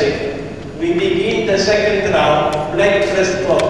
We begin the second round, black dress box.